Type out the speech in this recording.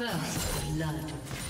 First blood.